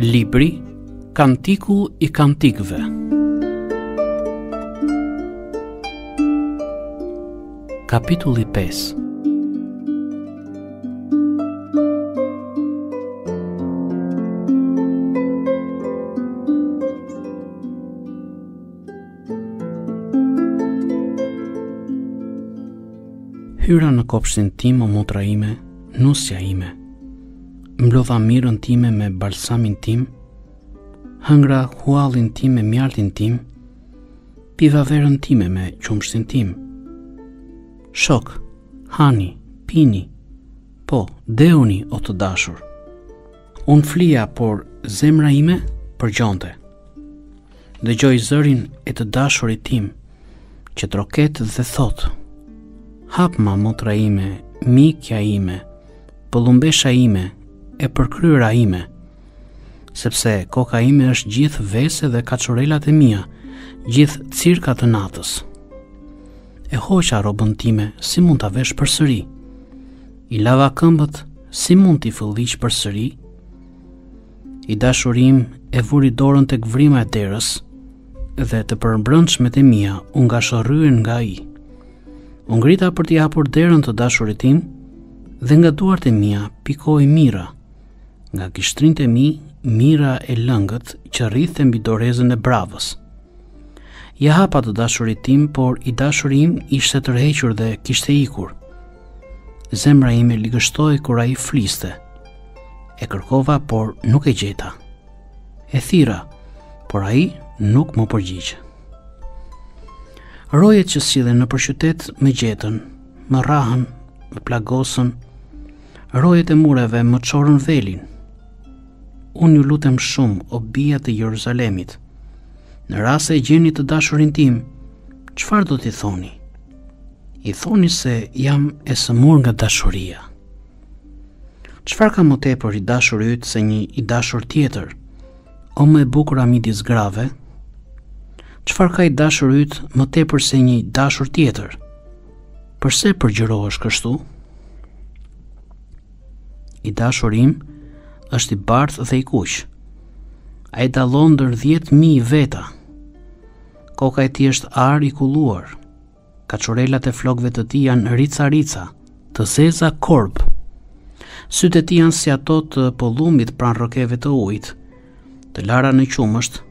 Libri Kantiku i Kantikëve Kapitulli 5 Hyra në kopshtin tim o motra ime, nusja ime. Mblodha mirën time me balsamin tim, hëngra huallin tim me mjaltin tim, piva verën time me qumshtin tim. Shokë, hani, pini, po, dehuni o të dashur. Unë flija, por zemra ime përgjonte. Dëgjoj zërin e të dashurit tim, që troket dhe thotë, hapma motra ime, mikja ime, pëllumbesha ime, e përkryera ime, sepse koka ime është gjithë vesë dhe kaçurrelat e mia, gjithë cirka të natës. E hoqa rrobën time, si mund ta vesh përsëri? I lava këmbët, si mund t'i fëlliq përsëri? I dashuri im e vuri dorën te vrima e derës dhe të përbrendshmet e mia u ngashëryen nga ai. U ngrita për t'i hapur derën të dashurit tim dhe nga duart e mia pikoi mirra. Nga gishtrinjtë e mi, mirra e lëngët që rridhte mbi dorezën e bravës. Ia hapa të dashurit tim, por i dashuri im ishte tërhequr dhe kishte ikur. Zemra ime ligështohej kur ai fliste. E kërkova, por nuk e gjeta. E thirra, por ai nuk m'u përgjigj. Rojet që sillen nëpër qytet më gjetën, më rrahën, më plagosën, Rojet e mureve më çorën velin. Unë ju lutem shumë, o bija të Jeruzalemit, në rast se e gjeni të dashurin tim, çfarë do t'i thoni? I thoni se jam e sëmurë nga dashuria. Çfarë ka më tepër i dashuri yt se një i dashur tjetër? O më e bukura midis grave? Çfarë ka i dashuri yt më tepër se një i dashur tjetër? Përse përgjërohesh kështu? I dashuri im është i bardhë dhe i kuq. Ai dallon ndër 10000 veta. Koka e tij është ar i kulluar. Kaçurelat e flokëve të tij janë rica rica, të zeza korb. Sytë e tij janë si ato të pëllumbit pranë rrëkeve të ujit, të lara në qumësht,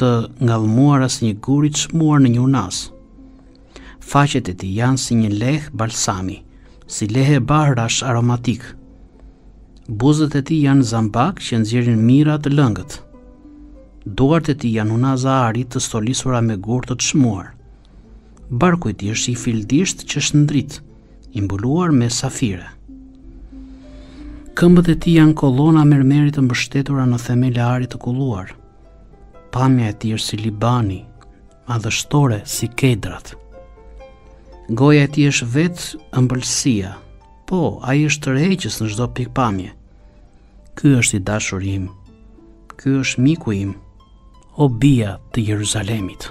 të ngallmuar si një gur i çmuar në një unazë. Faqet e tij janë si një lehe balsami, si lehe barërash aromatikë. Buzët e tij janë zambakë që nxjerrin mirrë të lëngët. Duart e tij janë unaza ari të stolisura me gurë të çmuar. Barku i tij është fildish që shndrit, i mbuluar me safire. Këmbët e tij janë kolona mermeri të mbështetura në themele ari të kulluar. Pamja e tij është si Libani, madhështore si kedrat. Goja e tij është vetë ëmbëlsia. Po, ai është tërheqës në çdo pikëpamje. Ky është i dashuri im. Ky është miku im. O bija të Jerusalemit.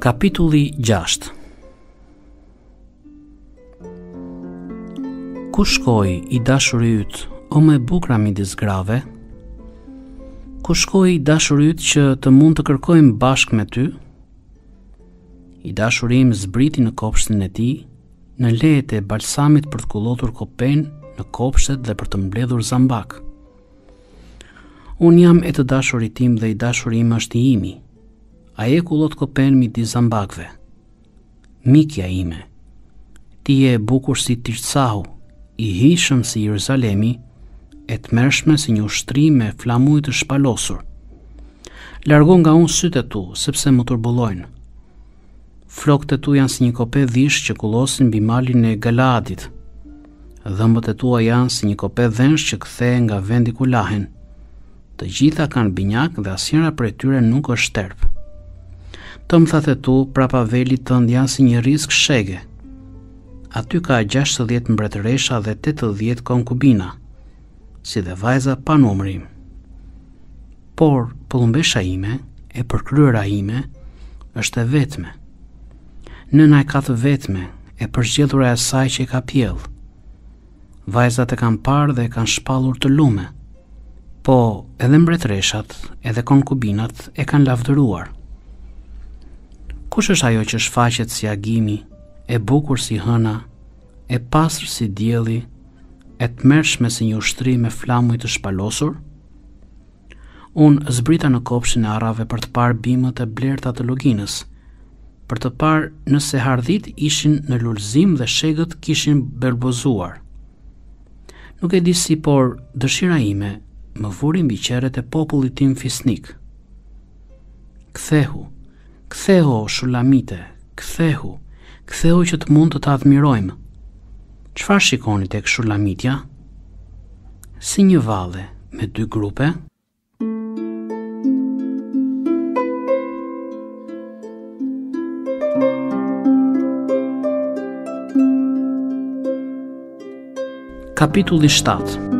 Kapitulli 6 Ku shkoi i dashuri yt, o më e bukura midis grave? Ku shkoi i dashuri yt që të mund ta kërkojmë bashkë me ty? I dashuri im zbriti në kopshtin e tij, në lehet e balsamit për të kullotur kopenë në kopshtet dhe për të mbledhur zambakë. Unë jam e të dashurit tim dhe i dashuri im është imi. Ai e kullot kopenë midis zambakëve. Mikja ime. Ti je e bukur si Tirtsahu, i hijshëm si Jerusalemi, e tmerrshme si një ushtri me flamuj të shpalosur. Largo nga unë sytë e tu, sepse më turbullojnë. Flokët e tu janë si një kope dhish që kullosin mbi malin e Galaadit. Dhëmbët e tua janë si një kope dhensh që kthehen nga vendi ku lahen. Të gjitha kanë binjakë dhe asnjëra prej tyre nuk është shterpë. Tëmthat e tu prapa velit tënd janë si një riskë shege. Aty ka 60 mbretëresha dhe 80 konkubina. si dhe vajza pa numër. Por, pëllumbesha ime, e përkryera ime, është e vetme. Nëna e ka të vetme, e përzgjedhura e asaj që e ka pjellë. Vajzat e kanë parë dhe e kanë shpallur të lume. Po, edhe mbretëreshat, edhe konkubinat e kanë lavdëruar. Kush është ajo që shfaqet si agimi, e bukur si hëna, e pastër si dielli, e tmerrshme si një ushtri me flamuj të shpalosur? Unë zbrita në kopshtin e arrave për të parë bimët e blerta të luginës, për të parë nëse hardhitë ishin në lulëzim dhe shegët kishin bulëzuar. Nuk e di si, por dëshira ime më vuri mbi qerret e popullit tim fisnik. Kthehu, kthehu o shulamite, kthehu, kthehu që të mund të të admirojmë. Çfarë shikoni tek shulamitja? Si një valle me dy grupe? Kapitulli 7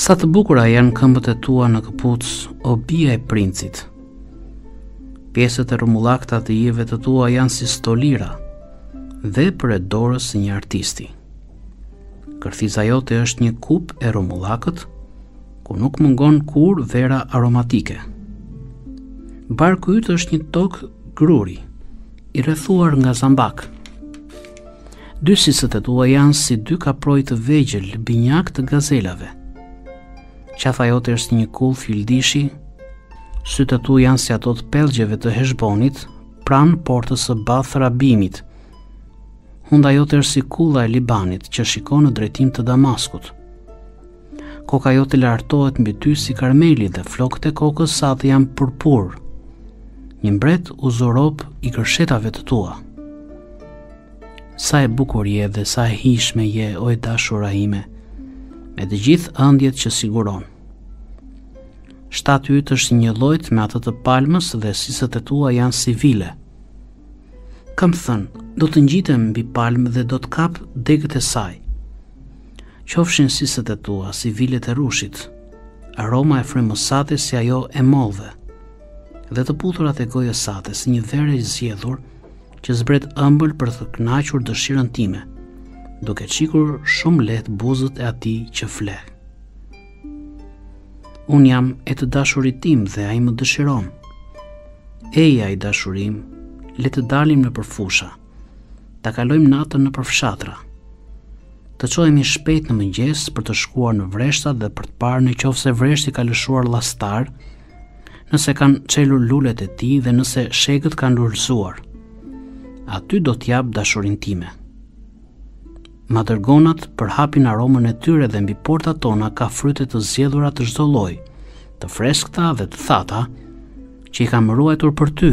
Sa të bukura janë këmbët e tua në këpucë, o bija e princit. Pjesët e rrumullakta të ijeve të tua janë si stolira, vepër e dorës së një artisti. Kërthiza jote është një kupë e rrumullakët, ku nuk mungon kurrë vera aromatike. Barku yt është një tog gruri, I rrethuar nga zambakë. Dy sisët e tua janë si dy kaproj të vegjël binjakë të gazelave. Qafa jote është si një kullë fildishi, sytë e tu janë si ata të pellgjeve të Heshbonit, pranë portës së Bath-Rabimit. Hunda jote është si kulla e Libanit që shikon në drejtim të Damaskut. Koka jote lartohet mbi ty si Karmeli dhe flokët e kokës sate janë purpur. Një mbret u zu rob i gërshetave të tua. Sa e bukur je dhe sa e hijshme je, o e dashura ime, me të gjithë ëndjet që siguron. Shtati yt është i njëllojtë me atë të palmës dhe sisët e tua janë si vile. Kam thënë, do të ngjitem mbi palmë dhe do të kap degët e saj. Qofshin sisat e tua si vilet e rrushit, aroma e frymës sate si ajo e mollëve, dhe të puthurat e gojës sate si një verë e zgjedhur që zbret ëmbël për të kënaqur dëshirën time, duke çikur shumë lehtë buzët e atij që fle. Unë jam e të dashurit tim dhe ai më dëshiron. Eja i dashuri im, le të dalim nëpër fusha. Ta kalojmë natën nëpër fshatra. Të çohemi shpejt në mëngjes për të shkuar në vreshtat dhe për të parë në qoftë se vreshti ka lëshuar lastarë, nëse kanë çelur lulet e tij dhe nëse shegët kanë lulëzuar. Aty do të jap dashurinë time. Madërgonat përhapin aromën e tyre dhe mbi portat tona ka fryte të zgjedhura të çdo lloji, të freskëta dhe të thata, që i kam ruajtur për ty,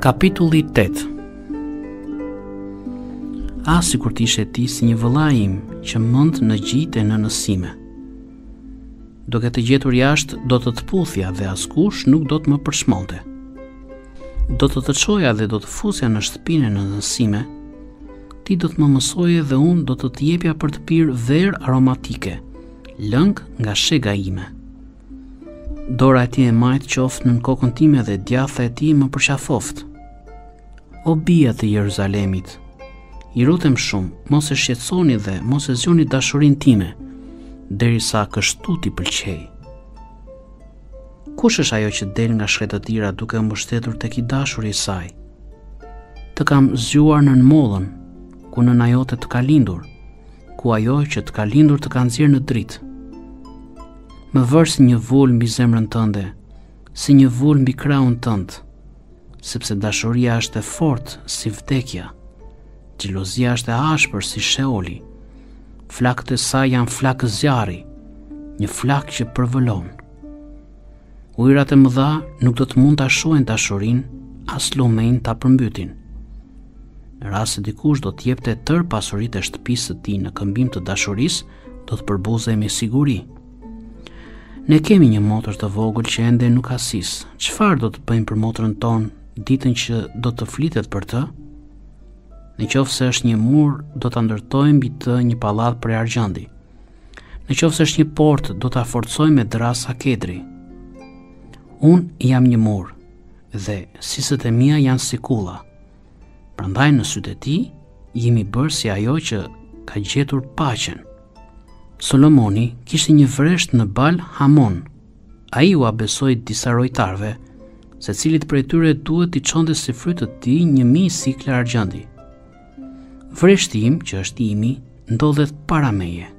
Kapitulli 8 Ah sikur të ishe ti si një vëlla im që mënd në gjitë e nënës sime. Duke të gjetur jashtë, do të të puthja dhe askush nuk do të më përçmonte. Do të të çoja dhe do të fusja në shtëpinë e nënës sime, ti do të më mësoje dhe unë do të të jepja për të pirë verë aromatike, lëng nga shega ime. Dora e tij e majtë qoftë nën kokën time dhe e djathta e tij më përqafoftë. O bija të Jeruzalemit, ju lutem shumë, mos e shqetësoni dhe mos e zgjoni dashurinë time, derisa kështu t'i pëlqejë. Kush është ajo që del nga shkretëtira duke u mbështetur tek i dashuri i saj? Të kam zgjuar nën mollën, ku nëna jote të ka lindur, ku ajo që të ka lindur të ka nxjerrë në dritë. Më vër si një vulë mbi zemrën tënde, si një vulë mbi krahun tënd, sepse dashuria është e fortë si vdekja, xhelozia është e ashpër si sheoli, flakët e saj janë flakë zjarri, një flakë që përvëlon. Ujërat e mëdha nuk do të mund ta shuajnë dashurinë, as lumenjtë ta përmbytin. Në rast se dikush do të jepte tërë pasuritë e shtëpisë së tij në këmbim të dashurisë, do të përbuzej me siguri. Ne kemi një motër të vogël që ende nuk ka sisë. Çfarë do të bëjmë për motrën tonë ditën që do të flitet për të? Në qoftë se është një mur, do të ndërtojmë mbi të një pallat prej argjendi. Në qoftë se është një portë, do ta forcojmë me dërrasa kedri. Unë jam një mur, dhe sisët e mia janë si kulla. Prandaj në sytë e tij jemi bërë si ajo që ka gjetur paqen. Solomoni kishte një vresht në Bal Hamon. Ai ua besoi disa rojtarëve, secilit prej tyre duhet t'i çonte si fryt të tij një mijë sikla argjendi. Vreshti im, që është i imi, ndodhet para meje.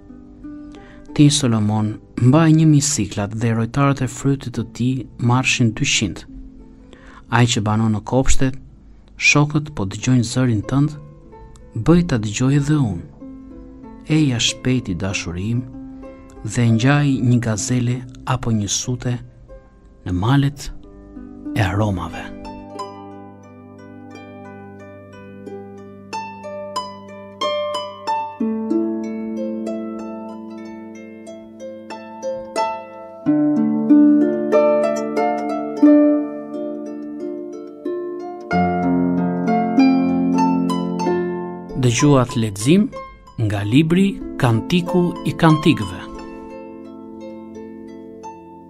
Ti, Solomon, mbaji një mijë siklat dhe rojtarët e frytit të tij marrshin 200. Ai që banon në kopshtet, shokët po dëgjojnë zërin tënd, bëj ta dëgjoj edhe unë. Eja shpejt i dashuri im dhe ngjaji një gazele apo një sute në malet e aromave. dëgjuat lexim nga libri Kantiku i Kantikëve.